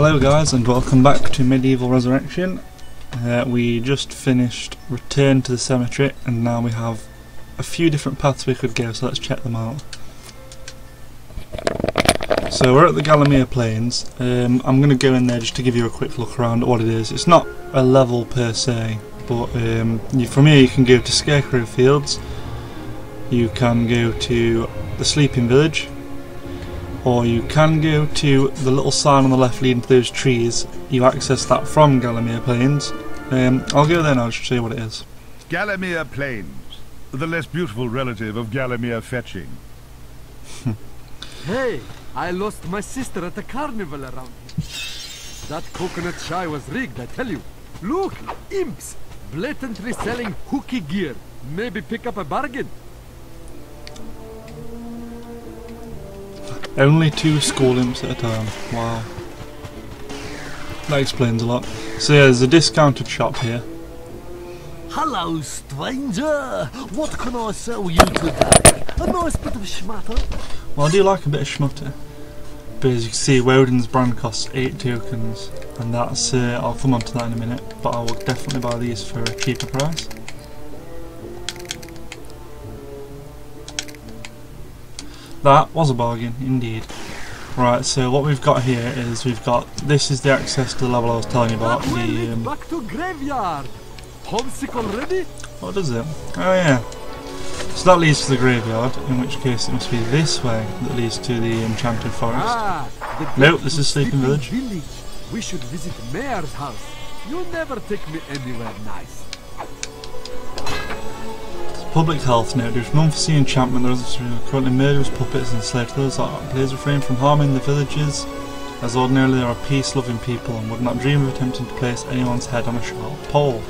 Hello guys and welcome back to Medievil Resurrection. Uh, we just finished Return to the Cemetery and now we have a few different paths we could go so let's check them out. So we're at the Gallowmere Plains. Um, I'm going to go in there just to give you a quick look around at what it is. It's not a level per se but um, you, from here you can go to Scarecrow Fields, you can go to the Sleeping Village or you can go to the little sign on the left leading to those trees. You access that from Gallowmere Plains. Um, I'll go there now just to show you what it is. Gallowmere Plains, the less beautiful relative of Gallowmere Fetching. Hey, I lost my sister at the carnival around here. That coconut shy was rigged, I tell you. Look, imps, blatantly selling hooky gear. Maybe pick up a bargain. Only two school imps at a time. Wow. That explains a lot. So yeah, there's a discounted shop here. Hello, stranger. What can I sell you today? A nice bit of schmatter. Well, I do like a bit of schmutter. But as you can see, Woden's brand costs 8 tokens. And that's, uh, I'll come on to that in a minute. But I will definitely buy these for a cheaper price. That was a bargain, indeed. Right, so what we've got here is we've got, this is the access to the level I was telling you about. The, um, back to graveyard. Homesick already? what does it? Oh yeah. So that leads to the graveyard, in which case it must be this way that leads to the enchanted forest. Ah, the Nope, this is Sleeping Village. We should visit Mayor's house. You never take me anywhere nice. Public health note. Due to unforeseen enchantment, there is currently murderous puppets enslaved to those that please refrain from harming the villagers, as ordinarily they are peace-loving people and would not dream of attempting to place anyone's head on a sharp pole.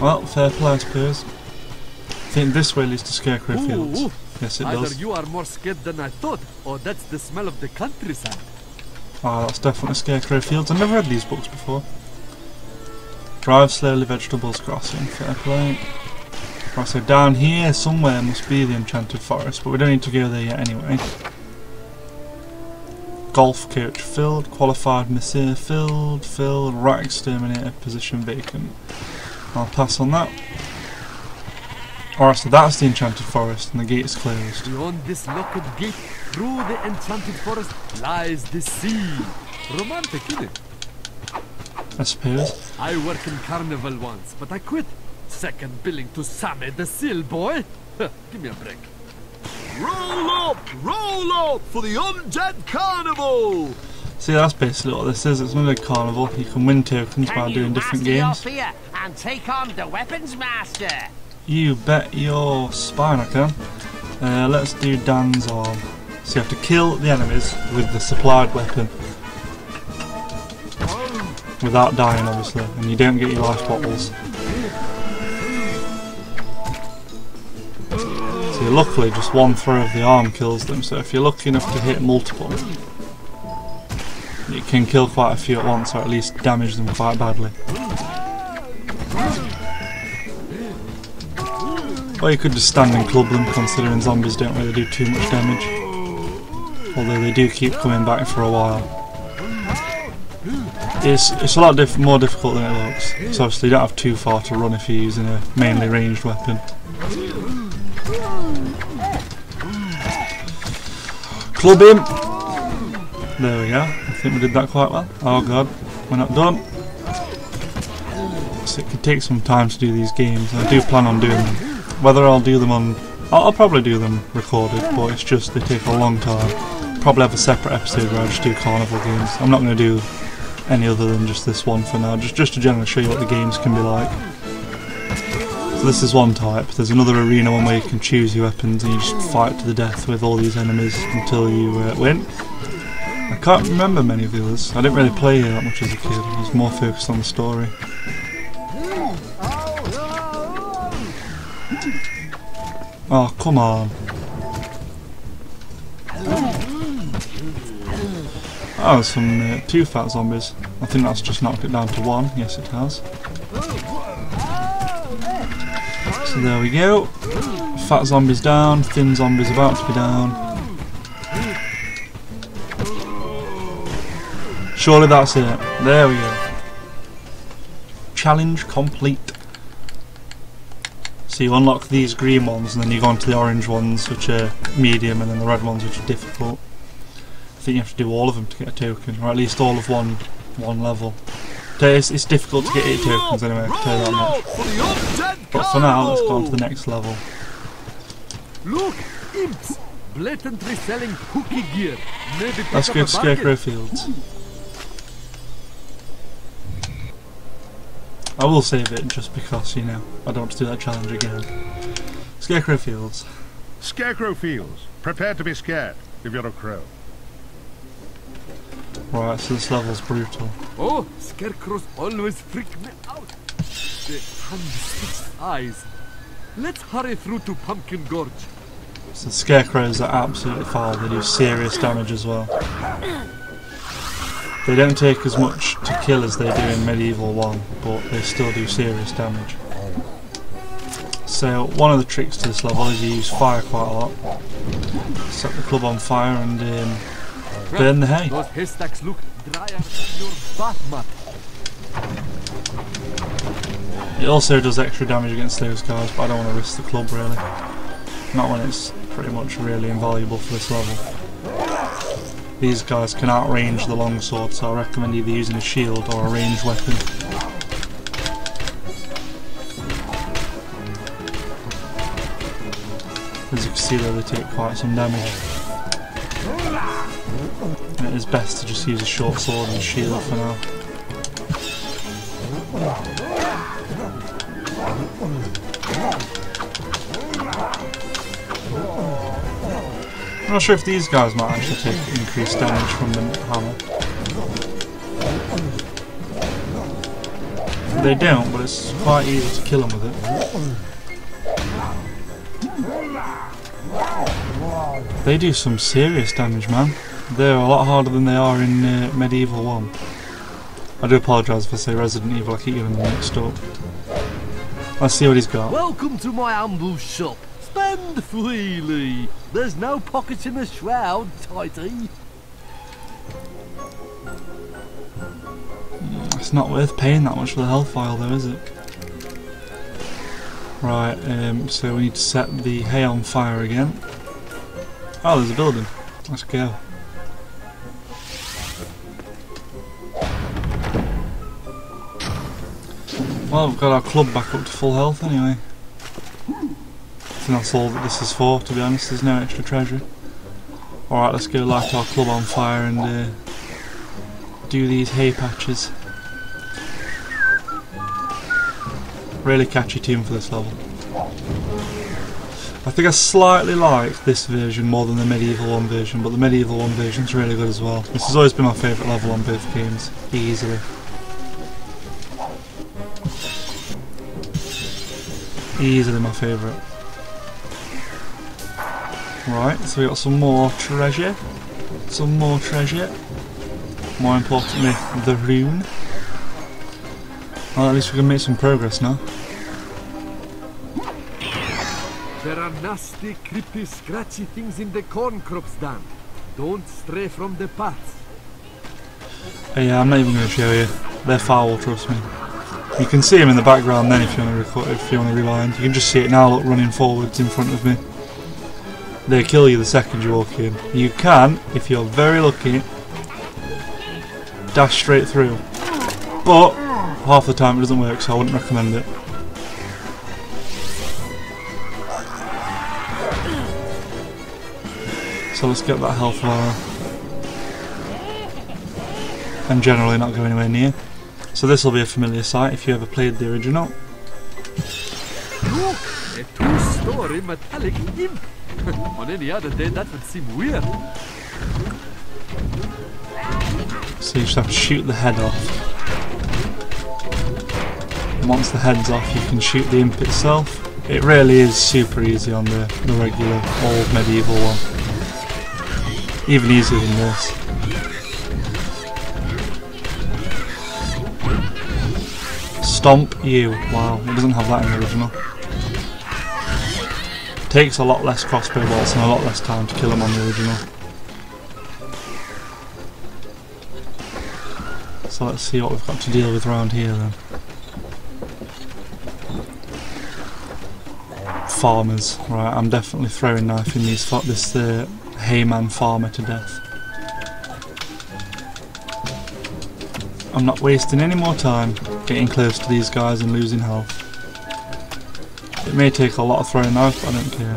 Well, fair play, I suppose. I think this way leads to Scarecrow Ooh, Fields. ooh. Yes, it Either does. you are more scared than I thought, or that's the smell of the countryside. Ah, that's definitely Scarecrow Fields. I've never read these books before. Drive slowly, vegetables crossing. Fair play. Right, so down here somewhere must be the Enchanted Forest, but we don't need to go there yet anyway. Golf coach filled, qualified Messier filled, filled, rat exterminator position vacant. I'll pass on that. Alright, so that's the Enchanted Forest and the gate is closed. Beyond this locked gate, through the enchanted forest, lies the sea. Romantic, isn't it? I suppose. I worked in carnival once, but I quit. Second billing to Sammy the Seal Boy. Give me a break. Roll up, roll up for the Undead Carnival. See, that's basically what this is. It's another carnival. You can win tokens by doing different games. fear and take on the weapons master. You bet your spine I can. Uh, let's do Dan's arm. So you have to kill the enemies with the supplied weapon. Without dying, obviously, and you don't get your life bottles. So luckily, just one throw of the arm kills them. So if you're lucky enough to hit multiple, you can kill quite a few at once, or at least damage them quite badly. Or you could just stand and club them, considering zombies don't really do too much damage. Although they do keep coming back for a while. It's, it's a lot diff more difficult than it looks. So obviously you don't have too far to run if you're using a mainly ranged weapon. Club him! There we go. I think we did that quite well. Oh god, we're not done. So it could take some time to do these games. I do plan on doing them. Whether I'll do them on... I'll, I'll probably do them recorded, but it's just they take a long time. Probably have a separate episode where I just do carnival games. I'm not going to do any other than just this one for now, just, just to generally show you what the games can be like. So this is one type. There's another arena one where you can choose your weapons and you just fight to the death with all these enemies until you uh, win. I can't remember many of the others. I didn't really play that much as a kid. I was more focused on the story. Oh, come on. Oh, some uh, two fat zombies. I think that's just knocked it down to one. Yes, it has. So there we go. Fat zombies down, thin zombies about to be down. Surely that's it. There we go. Challenge complete. So you unlock these green ones and then you go on to the orange ones which are medium and then the red ones which are difficult. I think you have to do all of them to get a token, or at least all of one one level. It's, it's difficult to get 8 tokens anyway, I can tell you that much. But for now, let's go on to the next level. Look, imps! Blatantly selling hooky gear. Maybe Let's go to. Scarecrow Fields. I will save it just because, you know, I don't want to do that challenge again. Scarecrow Fields. Scarecrow Fields. Prepare to be scared if you're a crow. Right, so this level's brutal. Oh, scarecrows always freak me out. The hand-stitched eyes. Let's hurry through to Pumpkin Gorge. So the scarecrows are absolutely foul, they do serious damage as well. They don't take as much to kill as they do in Medievil 1, but they still do serious damage. So one of the tricks to this level is you use fire quite a lot. Set the club on fire and um, burn the hay. Those haystacks look drier than your bath. It also does extra damage against those guys, but I don't want to risk the club really. Not when it's pretty much really invaluable for this level. These guys can outrange the longsword, so I recommend either using a shield or a ranged weapon. As you can see though, they take quite some damage. It is best to just use a short sword and shield for now. I'm not sure if these guys might actually take increased damage from the hammer. They don't, but it's quite easy to kill them with it. They do some serious damage, man. They're a lot harder than they are in uh, Medievil 1. I do apologise if I say Resident Evil, I keep getting them mixed up. Let's see what he's got. Welcome to my humble shop. Spend freely. There's no pockets in the shroud, tighty. It's not worth paying that much for the health file though, is it? Right, um, so we need to set the hay on fire again. Oh, there's a building. Let's go. Well, we've got our club back up to full health anyway. Think that's all that this is for, to be honest. There's no extra treasure. Alright, let's go light our club on fire and uh, do these hay patches. Really catchy tune for this level. I think I slightly like this version more than the Medievil 1 version, but the Medievil 1 version is really good as well. This has always been my favourite level on both games, easily. Easily my favourite. Right, so we got some more treasure. Some more treasure. More importantly, the rune. Well, at least we can make some progress now. There are nasty, creepy, scratchy things in the corn crops, Dan. Don't stray from the path. Oh, uh, yeah, I'm not even going to show you. They're foul, trust me. You can see them in the background then if you want to record, if you want to rewind. You can just see it now, look, running forwards in front of me. They kill you the second you walk in. You can, if you're very lucky, dash straight through. But half the time it doesn't work, so I wouldn't recommend it. So let's get that health bar. And generally not go anywhere near. So this will be a familiar sight if you ever played the original. Look! A two-story metallic imp! On any other day, that would seem weird. So you just have to shoot the head off. And once the head's off you can shoot the imp itself. It really is super easy on the, the regular old Medievil one. Even easier than this. Stomp you. Wow, it doesn't have that in the original. Takes a lot less crossbow bolts and a lot less time to kill him on the original. So let's see what we've got to deal with around here then. Farmers, right? I'm definitely throwing knifing these fa- this uh, Hayman farmer to death. I'm not wasting any more time getting close to these guys and losing health. It may take a lot of throwing knife, but I don't care.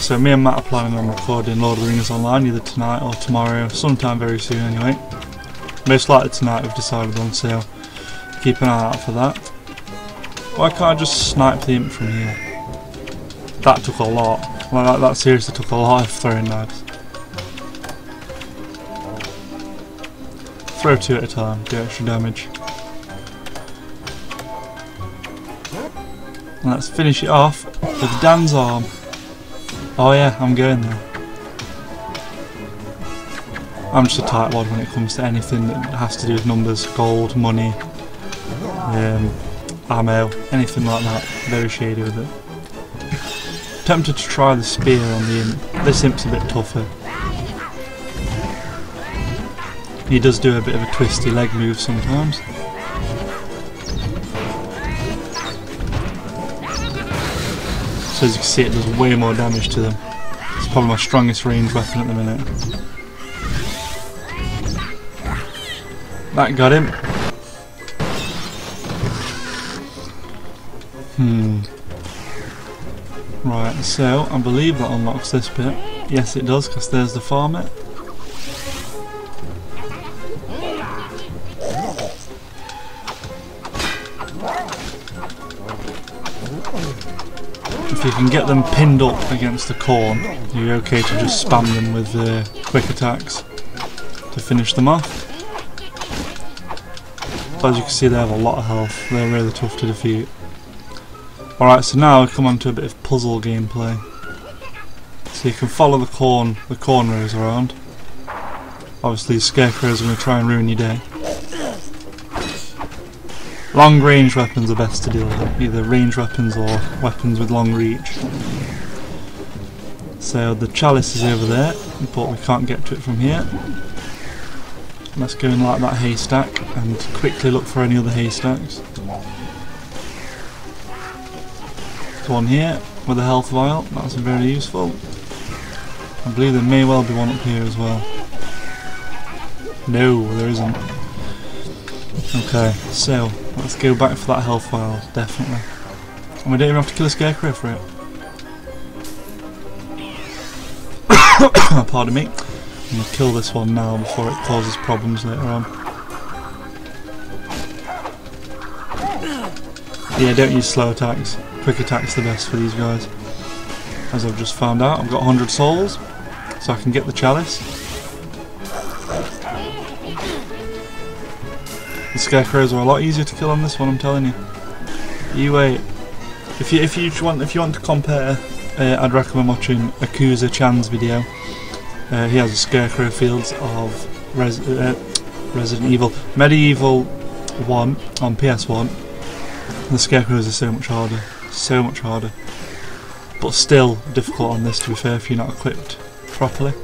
So me and Matt are planning on recording Lord of the Rings Online either tonight or tomorrow, sometime very soon anyway. Most likely tonight we've decided on, so keep an eye out for that. Why can't I just snipe the imp from here? That took a lot. Like that, that seriously took a lot of throwing knives. Throw two at a time, do extra damage. And let's finish it off with Dan's arm. Oh yeah, I'm going there. I'm just a tightwad when it comes to anything that has to do with numbers, gold, money, um, ammo, anything like that. Very shady with it. Tempted to try the spear on the imp. This imp's a bit tougher. He does do a bit of a twisty leg move sometimes. So as you can see it does way more damage to them. It's probably my strongest range weapon at the minute. That got him. Hmm. Right, so I believe that unlocks this bit. Yes it does, because there's the farmer. If can get them pinned up against the corn, you're okay to just spam them with uh, quick attacks to finish them off. But as you can see they have a lot of health, they're really tough to defeat. Alright, so now we come on to a bit of puzzle gameplay. So you can follow the corn, the corn rows around. Obviously scarecrows are going to try and ruin your day. Long range weapons are best to deal with, either range weapons or weapons with long reach. So the chalice is over there, but we can't get to it from here. Let's go and light that haystack and quickly look for any other haystacks. One here with a health vial, that's very useful. I believe there may well be one up here as well. No, there isn't. Okay, so let's go back for that health vial, definitely. And we don't even have to kill a scarecrow for it. Pardon me. I'm going to kill this one now before it causes problems later on. Yeah, don't use slow attacks. Quick attacks the best for these guys. As I've just found out, I've got 100 souls, so I can get the chalice. Scarecrows are a lot easier to kill on this one, I'm telling you. You wait. If you if you want if you want to compare, uh, I'd recommend watching Akuza Chan's video. Uh, he has a scarecrow fields of Res uh, Resident Evil Medievil One on PS1. The scarecrows are so much harder, so much harder, but still difficult on this. To be fair, if you're not equipped properly.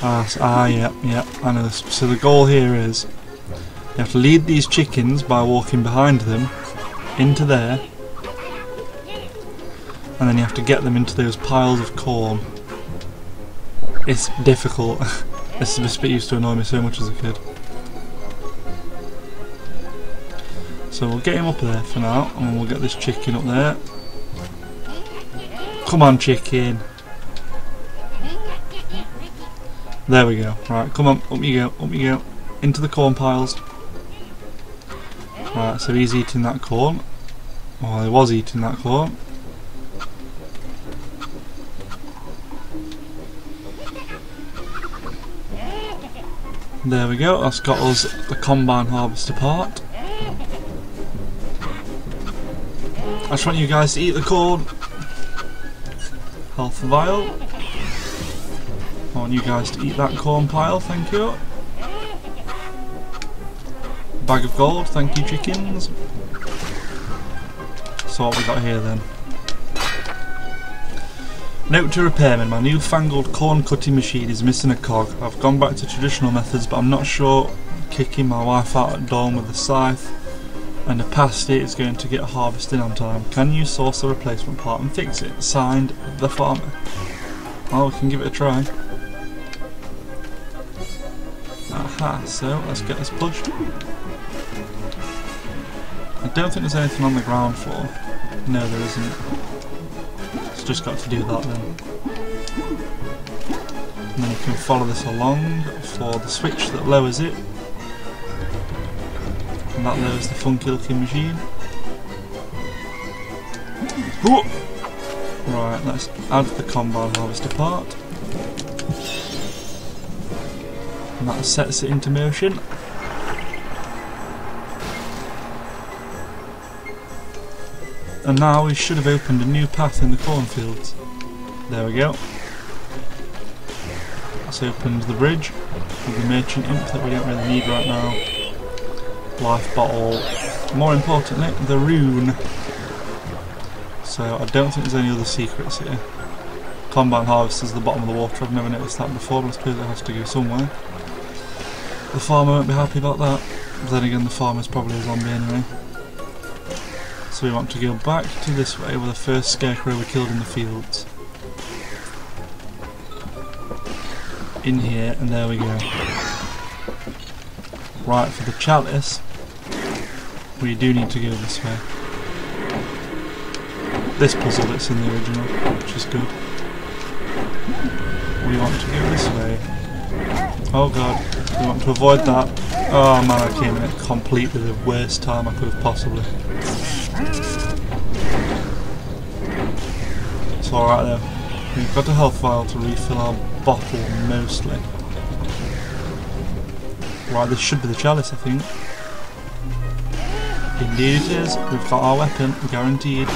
Ah, ah, yeah, yeah, I know. So the goal here is you have to lead these chickens by walking behind them into there, and then you have to get them into those piles of corn. It's difficult. this, this bit used to annoy me so much as a kid. So we'll get him up there for now, and then we'll get this chicken up there. Come on, chicken. There we go. Right, come on, up you go, up you go. Into the corn piles. Right, so he's eating that corn. Well, he was eating that corn. There we go, that's got us the combine harvester part. I just want you guys to eat the corn. Health vial. I want you guys to eat that corn pile, thank you. Bag of gold, thank you chickens. So what we got here then? Note to repairman, my newfangled corn cutting machine is missing a cog. I've gone back to traditional methods but I'm not sure kicking my wife out at dawn with a scythe and a pasty is going to get harvested on time. Can you source a replacement part and fix it? Signed, the farmer. Well, we can give it a try. Aha, so let's get this pushed. Don't think there's anything on the ground floor. No, there isn't. It's just got to do that then. And then you can follow this along for the switch that lowers it. And that lowers the funky looking machine. Whoa! Right, let's add the combine harvester part. And that sets it into motion. And now we should have opened a new path in the cornfields. There we go. Let's opened the bridge with the merchant imp that we don't really need right now. Life bottle. More importantly, the rune. So I don't think there's any other secrets here. Combine harvest is the bottom of the water. I've never noticed that before, but I suppose it has to go somewhere. The farmer won't be happy about that. But then again, the farmer's probably a zombie anyway. We want to go back to this way where the first scarecrow we killed in the fields. In here, and there we go. Right, for the chalice, we do need to go this way. This puzzle that's in the original, which is good. We want to go this way. Oh god, we want to avoid that. Oh man, I came in at completely the worst time I could have possibly. It's alright though. We've got a health vial to refill our bottle mostly. Right, this should be the chalice I think. Indeed it is. We've got our weapon, guaranteed.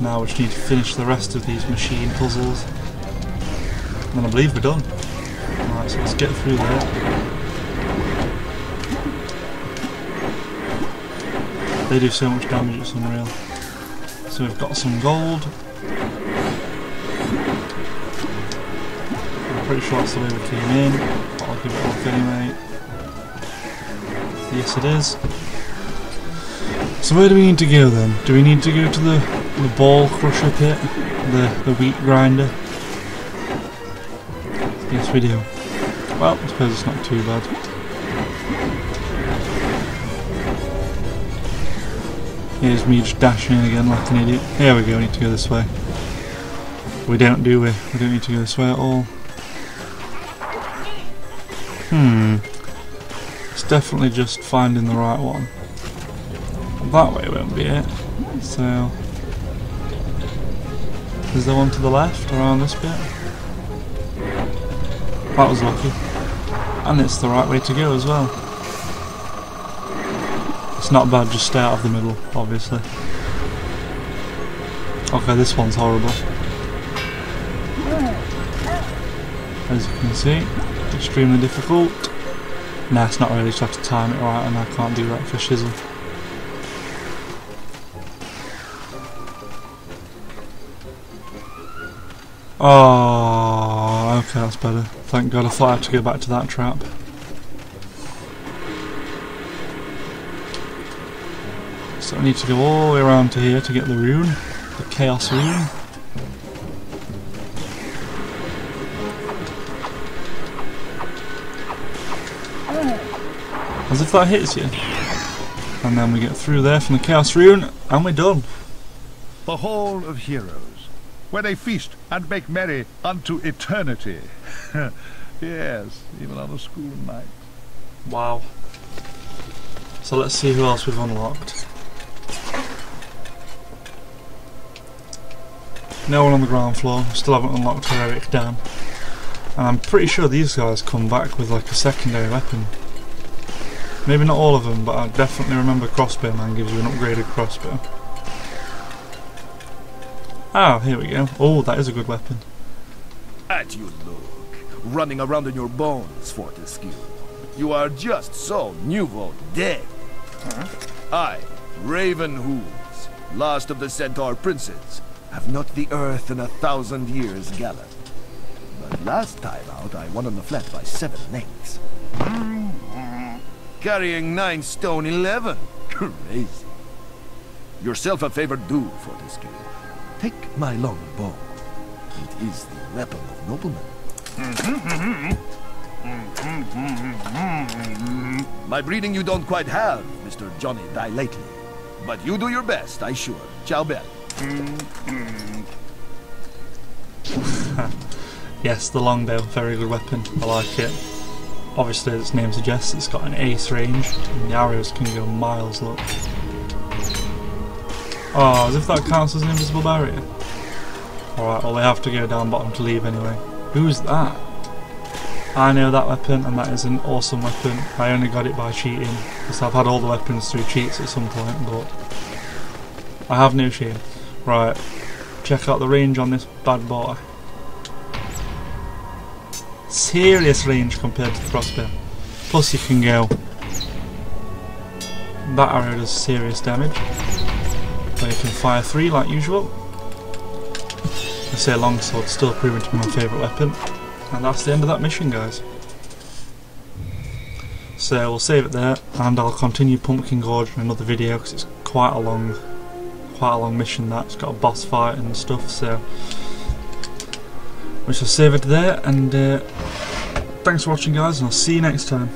Now we just need to finish the rest of these machine puzzles. And I believe we're done. Right, so let's get through there. They do so much damage, it's unreal. So we've got some gold. I'm pretty sure that's the way we came in, but I'll give it a look anyway. Yes it is. So where do we need to go then? Do we need to go to the, the ball crusher pit? The, the wheat grinder? Yes we do. Well, I suppose it's not too bad. Here's me just dashing in again like an idiot. Here we go, we need to go this way. We don't, do we? We don't need to go this way at all. Hmm. It's definitely just finding the right one. That way won't be it. So... Is there one to the left, around this bit? That was lucky. And it's the right way to go as well. It's not bad, just stay out of the middle, obviously. Okay, this one's horrible. As you can see, extremely difficult. Nah, it's not really, just have to time it right and I can't do that for shizzle. Oh, okay, that's better. Thank God, I thought I had to go back to that trap. So I need to go all the way around to here to get the rune, the Chaos Rune. As if that hits you. And then we get through there from the Chaos Rune, and we're done. The Hall of Heroes, where they feast and make merry unto eternity. yes, even on a school night. Wow. So let's see who else we've unlocked. No one on the ground floor, still haven't unlocked Heroic Dan. And I'm pretty sure these guys come back with like a secondary weapon. Maybe not all of them, but I definitely remember Crossbow Man gives you an upgraded crossbow. Ah, here we go. Oh, that is a good weapon. At you look, running around in your bones, Fortescue. You are just so nouveau dead. I, Raven Hooves, last of the Centaur princes, have not the earth in a thousand years gallop. But last time out, I won on the flat by seven lengths. Carrying nine stone eleven. Crazy. Yourself a favor do, Fortescue. Take my long bow. It is the weapon of noblemen. My breeding you don't quite have, Mr. Johnny Die Lately. But you do your best, I sure. Ciao, Bell. Yes, the longbow, very good weapon. I like it. Obviously, its name suggests it's got an ace range, and the arrows can go miles. Look. Oh, as if that counts as an invisible barrier. Alright, well, they have to go down bottom to leave anyway. Who's that? I know that weapon, and that is an awesome weapon. I only got it by cheating, because I've had all the weapons through cheats at some point, but I have no shame. Right, check out the range on this bad boy serious range compared to the crossbow. Plus you can go. That arrow does serious damage. But you can fire three like usual. I say longsword still proving to be my favourite weapon. And that's the end of that mission guys. So we'll save it there and I'll continue Pumpkin Gorge in another video because it's quite a long quite a long mission that. It's got a boss fight and stuff so we shall save it there and uh, thanks for watching guys and I'll see you next time